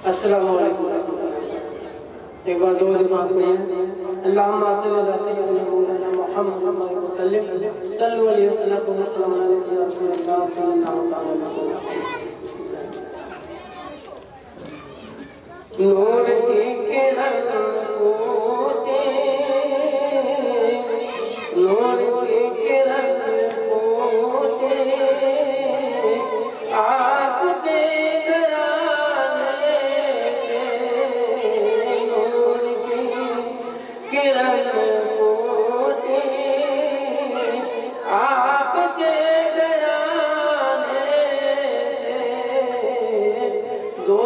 अस्सलाम वालेकुम एक बार दो दिमाग में अल्लाहुम्मा सल्ली अला सय्यदिना मौलाना मुहम्मद वसल्लम सल्लल्लाहु अलैहि वसल्लम सल्लल्लाहु अलैहि वसल्लम सल्लल्लाहु अलैहि वसल्लम नूर की किरण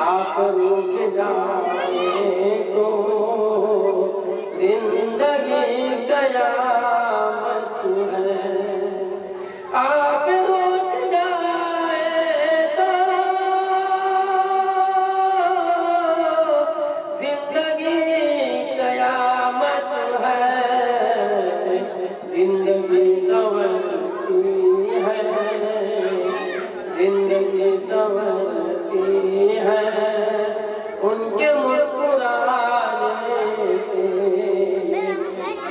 आप रुक जाए तो जिंदगी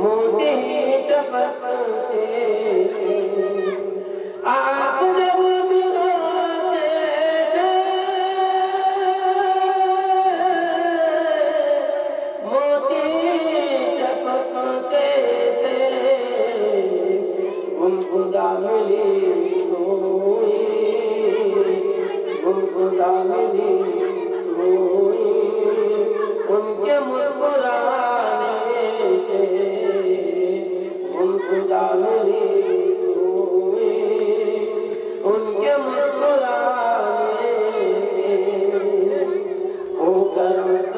मोदी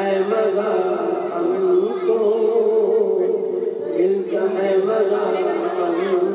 ہے مزہ ہم کو ملتا ہے مزہ ہم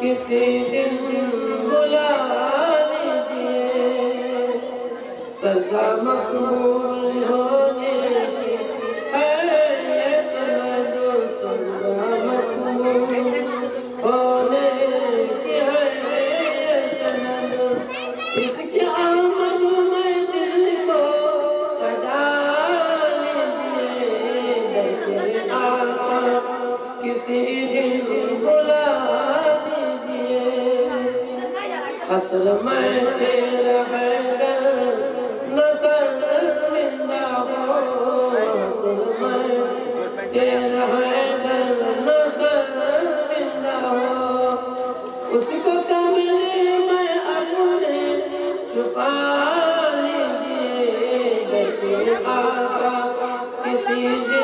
किसी दिन बुला लीजिए। सदा मकबूल होने हसल मेल न सर निंदा हसन میں اپنے چھپا निंदा उमली آقا अनु دن आसी दी